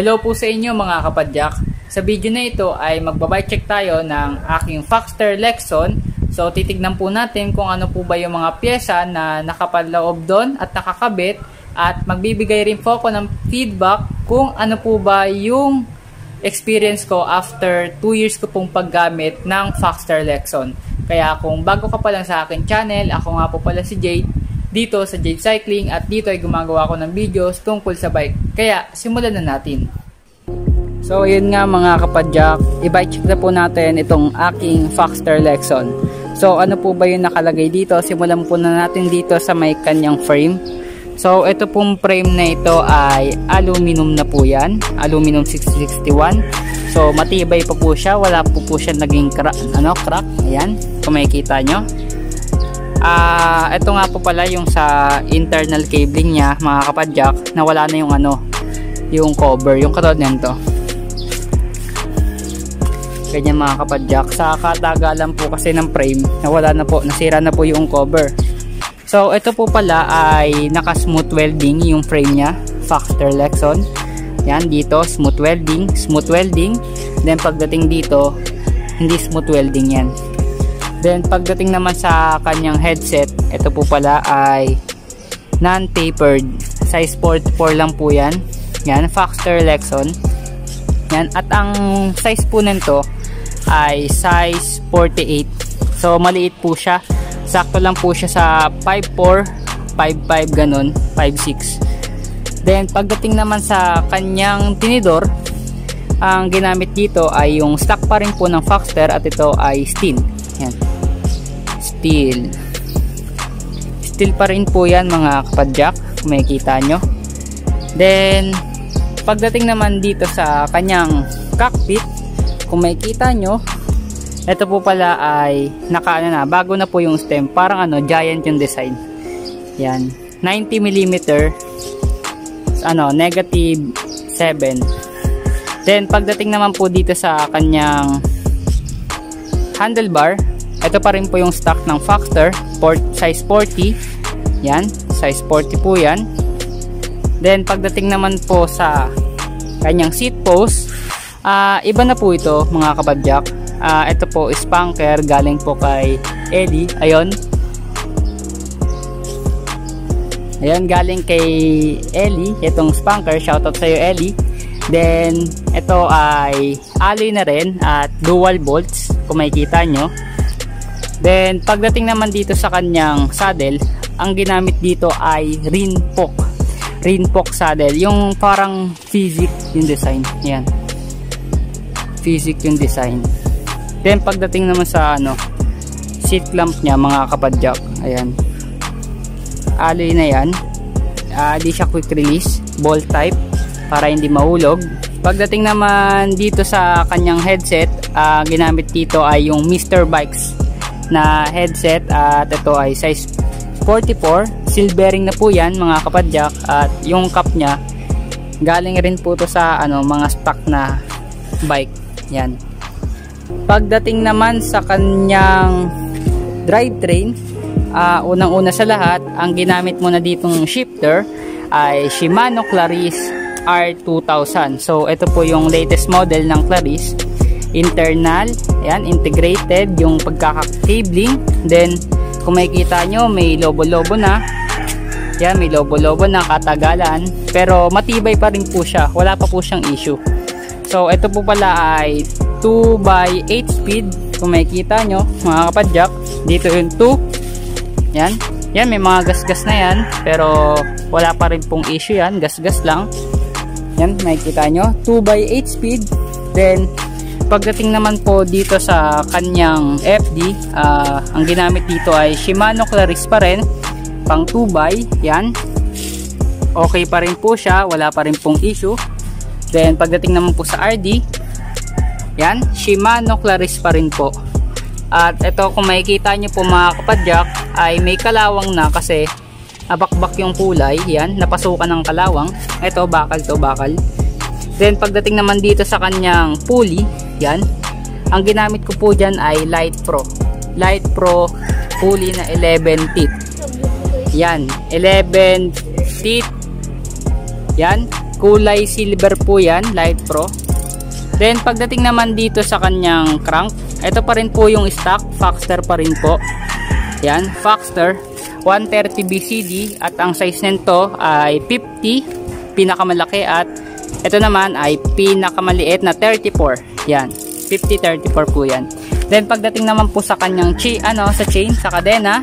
Hello po sa inyo mga kapadyak. Sa video na ito ay magbabike check tayo ng aking Foxter Lexon. So titignan po natin kung ano po ba yung mga pyesa na nakapaloob doon at nakakabit at magbibigay rin po ako ng feedback kung ano po ba yung experience ko after 2 years ko pong paggamit ng Foxter Lexon. Kaya kung bago ka pa lang sa akin channel, ako nga po pala si Jade dito sa Jade Cycling at dito ay gumagawa ko ng videos tungkol sa bike. Kaya simulan na natin. So yun nga mga kapadyak, i-bike check na po natin itong aking Foxter Lexon. So ano po ba yung nakalagay dito? Simulan po na natin dito sa may kanyang frame. So ito pong frame na ito ay aluminum na po yan, aluminum 661. So matibay pa po siya, wala po po siya naging crack, ano, crack. Ayan, kung makikita nyo. Ah, uh, ito nga po pala yung sa internal cabling niya, mga kapadyak, na wala na yung ano, yung cover, yung katulad nito. Ganyan mga kapadyak. Sa katagalan po kasi ng frame, nawala na po, nasira na po yung cover. So, ito po pala ay naka-smooth welding yung frame niya, Foxter Lexon. Yan, dito, smooth welding, smooth welding. Then, pagdating dito, hindi smooth welding yan. Then pagdating naman sa kanyang headset, ito po pala ay non-tapered. Size 44 lang po yan. Yan, Foxter Lexon. Yan, at ang size po nito ay size 48. So maliit po siya. Sakto lang po siya sa 5'4", 5'5", ganun, 5'6". Then pagdating naman sa kanyang tinidor, ang ginamit dito ay yung stock pa rin po ng Foxter at ito ay steel. Steel. Steel pa rin po yan mga kapadyak kung makikita nyo. Then pagdating naman dito sa kanyang cockpit kung makikita nyo ito po pala ay naka ano na bago na po yung stem. Parang ano giant yung design. Yan. 90mm ano negative 7 then pagdating naman po dito sa kanyang handlebar ito pa rin po yung stock ng Factor, size 40. Yan, size 40 po yan. Then pagdating naman po sa kanyang seat post, uh, iba na po ito mga kabadyak. Uh, ito po is galing po kay Eddie. Ayun. Ayun, galing kay Ellie. Itong spanker. Shoutout sa'yo Ellie. Then, ito ay alloy na rin at dual bolts kung makikita nyo. Then, pagdating naman dito sa kanyang saddle, ang ginamit dito ay Rinpok. Rinpok saddle. Yung parang physic yung design. Yan. Physic yung design. Then, pagdating naman sa ano, seat clamp niya, mga kapadyak. Ayan. Alloy na yan. Uh, siya quick release. Bolt type. Para hindi mahulog. Pagdating naman dito sa kanyang headset, uh, ginamit dito ay yung Mr. Bikes na headset at ito ay size 44 silvering na po yan mga kapadyak. At yung cup nya galing rin po to sa ano mga stock na bike. Yan. Pagdating naman sa kanyang drivetrain uh, unang una sa lahat ang ginamit mo na ditong shifter ay Shimano Claris R2000 so ito po yung latest model ng Claris internal Ayan, integrated yung pagkakakabling. Then, kung makikita nyo, may lobo-lobo na. Yan, may lobo-lobo na katagalan. Pero matibay pa rin po siya. Wala pa po siyang issue. So, ito po pala ay 2x8 speed. Kung makikita nyo, mga kapadyak. Dito yung 2. Yan. Yan, may mga gas-gas na yan. Pero, wala pa rin pong issue yan. Gas-gas lang. Yan, makikita nyo. 2x8 speed. Then, Pagdating naman po dito sa kanyang FD, uh, ah, ang ginamit dito ay Shimano Claris pa rin, pang 2x, yan. Okay pa rin po siya, wala pa rin pong issue. Then pagdating naman po sa RD, yan, Shimano Claris pa rin po. At ito kung makikita nyo po mga kapadyak ay may kalawang na kasi abakbak yung kulay, yan, napasukan ng kalawang. Ito bakal to bakal. Then pagdating naman dito sa kanyang pulley, yan. Ang ginamit ko po dyan ay Light Pro. Light Pro pulley na 11 teeth. Yan. 11 teeth. Yan. kulay silver po yan light pro then pagdating naman dito sa kanyang crank ito pa rin po yung stock Foxter pa rin po yan Foxter 130 BCD at ang size nito ay 50 pinakamalaki at ito naman ay pinakamaliit na 34 yan. 50-34 po yan. Then pagdating naman po sa kanyang chi, ano, sa chain, sa kadena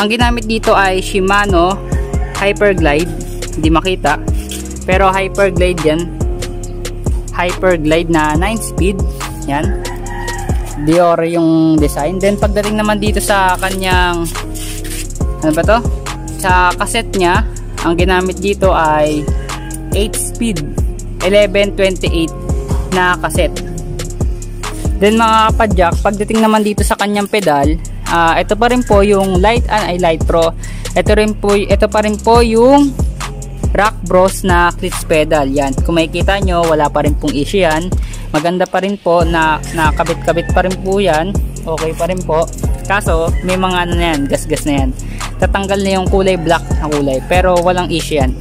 ang ginamit dito ay Shimano Hyperglide. Hindi makita. Pero Hyperglide yan. Hyperglide na 9 speed. Yan. Dior yung design. Then pagdating naman dito sa kanyang ano ba to? Sa cassette nya ang ginamit dito ay 8 speed 1128 na cassette. Then mga kapadyak pagdating naman dito sa kanyang pedal uh, ito pa rin po yung light and ay light pro. Ito rin po ito pa rin po yung rock bros na clips pedal. Yan. Kung makikita nyo wala pa rin pong issue yan. Maganda pa rin po na nakabit kabit pa rin po yan. Okay pa rin po. Kaso may mga ano na yan gas gas na yan. Tatanggal na yung kulay black na kulay pero walang issue yan.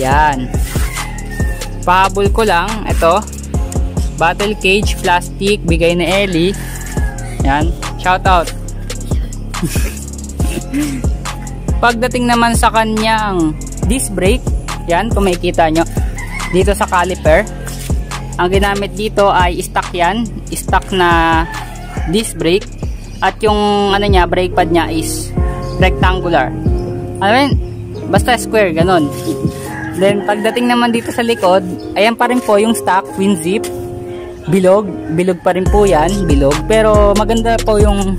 Yan pahabol ko lang ito battle cage plastic bigay na Ellie yan shout out pagdating naman sa kanyang disc brake yan kung makikita nyo dito sa caliper ang ginamit dito ay stock yan stock na disc brake at yung ano niya brake pad niya is rectangular. Ano yun? Basta square, ganon. Then, pagdating naman dito sa likod, ayan pa rin po yung stock wind zip. Bilog. Bilog pa rin po yan. Bilog. Pero maganda po yung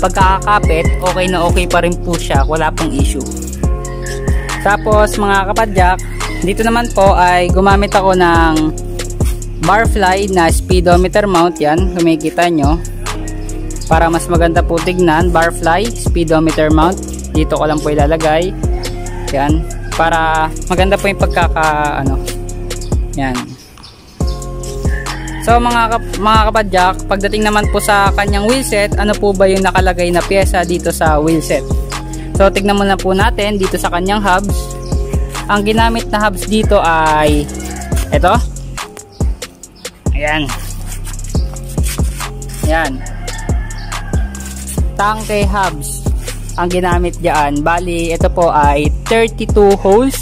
pagkakakapit. Okay na okay pa rin po siya. Wala pong issue. Tapos, mga kapadyak, dito naman po ay gumamit ako ng barfly na speedometer mount yan. Kumikita nyo para mas maganda po tignan barfly speedometer mount dito ko lang po ilalagay yan para maganda po yung pagkaka ano yan. So mga, mga kapadyak pagdating naman po sa kanyang wheelset ano po ba yung nakalagay na pyesa dito sa wheelset so tignan muna po natin dito sa kanyang hubs. Ang ginamit na hubs dito ay ito ayan. Ayan. Tangke hubs ang ginamit diyan. Bali, ito po ay 32 holes.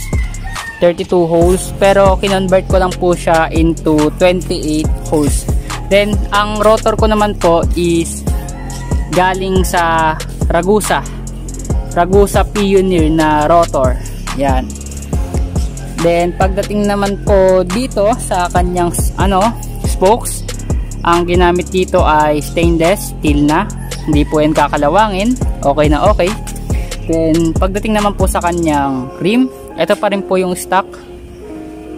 32 holes. Pero, kinonvert ko lang po siya into 28 holes. Then, ang rotor ko naman po is galing sa Ragusa. Ragusa Pioneer na rotor. Yan. Then, pagdating naman po dito sa kanyang ano, spokes, ang ginamit dito ay stainless steel na hindi po yan kakalawangin okay na okay. Then pagdating naman po sa kanyang rim ito pa rin po yung stock.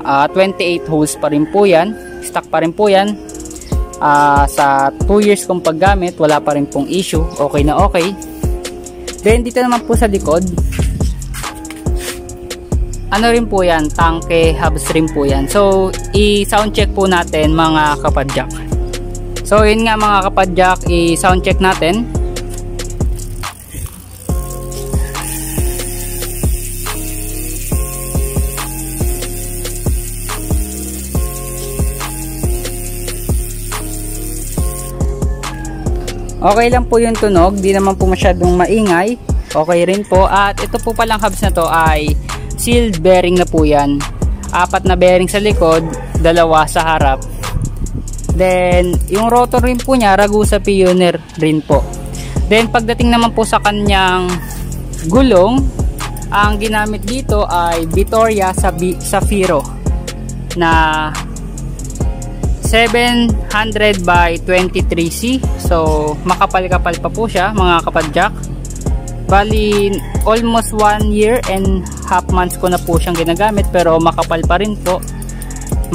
Uh, ah, 28 holes pa rin po yan. Stock pa rin po yan. Uh, sa 2 years kong paggamit wala pa rin pong issue. Okay na okay. Then dito naman po sa likod. Ano rin po yan? Tanke hubs rin po yan. So i-sound check po natin mga kapadyak. So yun nga mga kapadyak, i-sound check natin. Okay lang po yung tunog, di naman po masyadong maingay. Okay rin po. At ito po palang hubs na to ay sealed bearing na po yan. Apat na bearing sa likod, dalawa sa harap Then, yung rotor rin po niya, Ragusa Pioneer rin po. Then, pagdating naman po sa kanyang gulong, ang ginamit dito ay Vittoria Safiro na 700 by 23C. So, makapal-kapal pa po siya, mga kapadyak. Bali, almost 1 year and half months ko na po siyang ginagamit pero makapal pa rin po.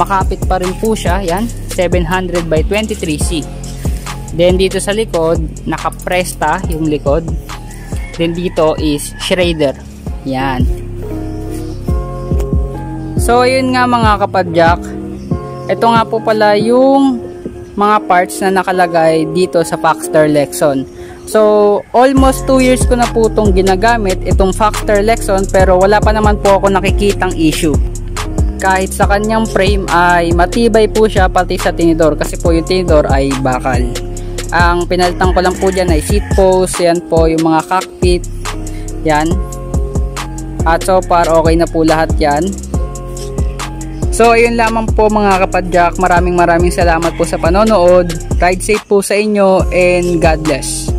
Makapit pa rin po siya, yan 700 by 23C. Then dito sa likod, nakapresta yung likod. Then dito is Schrader. Yan. So ayun nga mga kapadyak. Ito nga po pala yung mga parts na nakalagay dito sa Foxter Lexon. So, almost 2 years ko na po itong ginagamit, itong Factor Lexon, pero wala pa naman po ako nakikitang issue. kahit sa kanyang frame ay matibay po siya pati sa tinidor kasi po yung tinidor ay bakal. Ang pinalitan ko lang po dyan ay seat post, yan po yung mga cockpit, yan. At so far okay na po lahat yan. So ayun lamang po mga kapadyak, maraming maraming salamat po sa panonood. Ride safe po sa inyo and God bless.